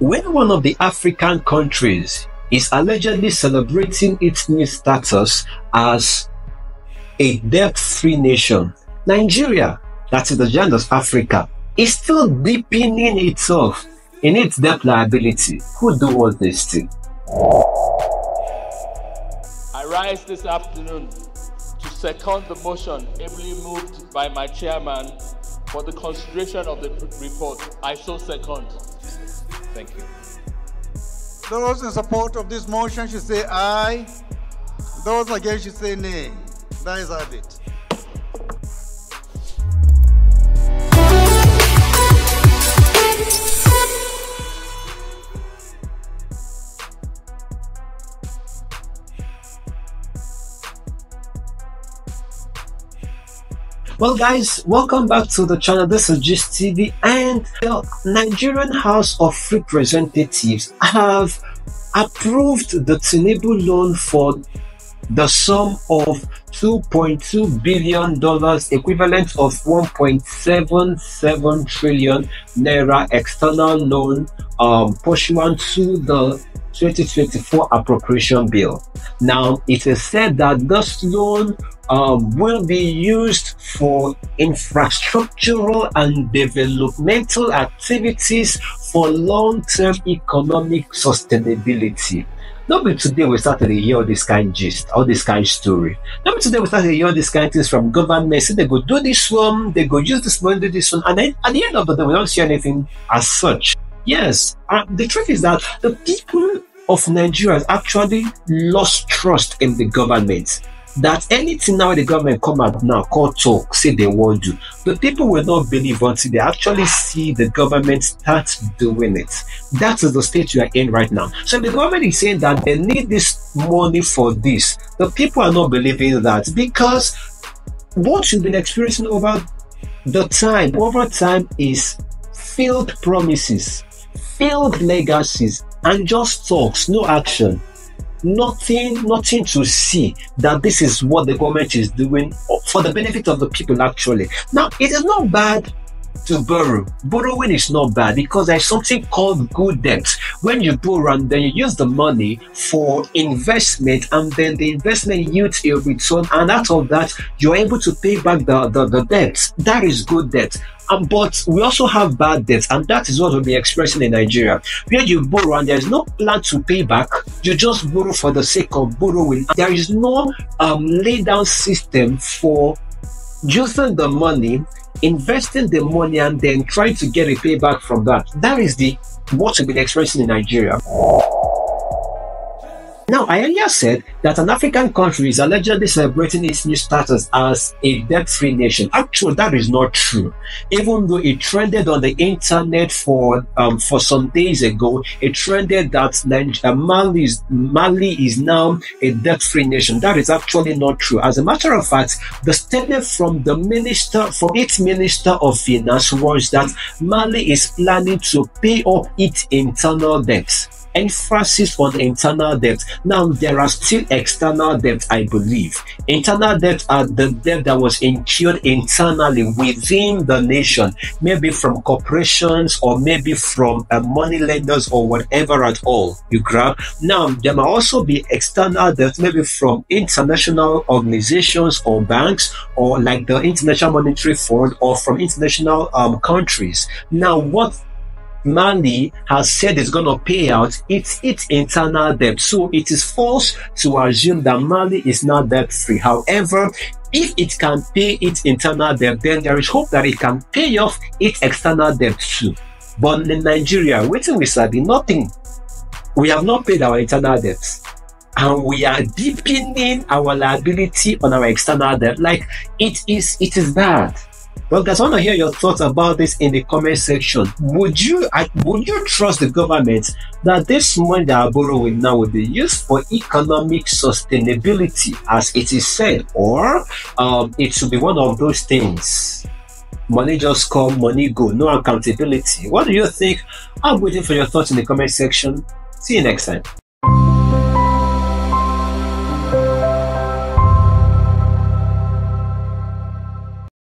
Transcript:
when one of the African countries is allegedly celebrating its new status as a debt-free nation, Nigeria, that is the giant of Africa, is still deepening itself in its debt liability. Who do all this to? I rise this afternoon to second the motion ably moved by my chairman for the consideration of the report. I so second. Thank you. Those in support of this motion should say aye. Those against should say nay. That is our Well, guys, welcome back to the channel. This is Geez TV, and the Nigerian House of Representatives have approved the Tinubu loan for the sum of $2.2 billion, equivalent of 1.77 trillion naira external loan um, pursuant to the 2024 appropriation bill. Now, it is said that this loan um, will be used for infrastructural and developmental activities for long-term economic sustainability. Not be today we started to hear this kind of gist, all this kind of story. Not be today we started to hear these kind of things from government. Say they go do this one, they go use this one, do this one, and then at the end of the day, we don't see anything as such. Yes, uh, the truth is that the people of Nigeria actually lost trust in the government. That anything now the government come out now call talk say they won't do. The people will not believe until they actually see the government start doing it. That is the state you are in right now. So the government is saying that they need this money for this. The people are not believing that because what you've been experiencing over the time over time is failed promises failed legacies and just talks no action. Nothing nothing to see that this is what the government is doing for the benefit of the people actually. Now it is not bad to borrow. Borrowing is not bad because there's something called good debt. When you borrow and then you use the money for investment and then the investment yields a return and out of that you're able to pay back the, the, the debt. That is good debt. Um, but we also have bad debts, and that is what we'll be expressing in Nigeria. Where you borrow and there's no plan to pay back, you just borrow for the sake of borrowing. There is no um, lay down system for using the money, investing the money, and then trying to get a payback from that. That is the what we've been experiencing in Nigeria. Now, earlier said that an African country is allegedly celebrating its new status as a debt-free nation. Actually, that is not true. Even though it trended on the internet for um, for some days ago, it trended that uh, Mali is, Mali is now a debt-free nation. That is actually not true. As a matter of fact, the statement from the minister, from its minister of finance, was that Mali is planning to pay off its internal debts emphasis on internal debt. Now, there are still external debt, I believe. Internal debt are the debt that was incurred internally within the nation, maybe from corporations or maybe from uh, money lenders or whatever at all. You grab. Now, there may also be external debt, maybe from international organizations or banks or like the International Monetary Fund or from international um, countries. Now, what Mali has said it's going to pay out its its internal debt. So it is false to assume that Mali is not debt free. However, if it can pay its internal debt, then there is hope that it can pay off its external debt too. But in Nigeria, waiting we sabi nothing. We have not paid our internal debts. And we are deepening our liability on our external debt. Like it is it is bad. Well, guys, I want to hear your thoughts about this in the comment section. Would you would you trust the government that this money that are borrowing now will be used for economic sustainability, as it is said, or um, it should be one of those things? Money just come, money go, no accountability. What do you think? I'm waiting for your thoughts in the comment section. See you next time.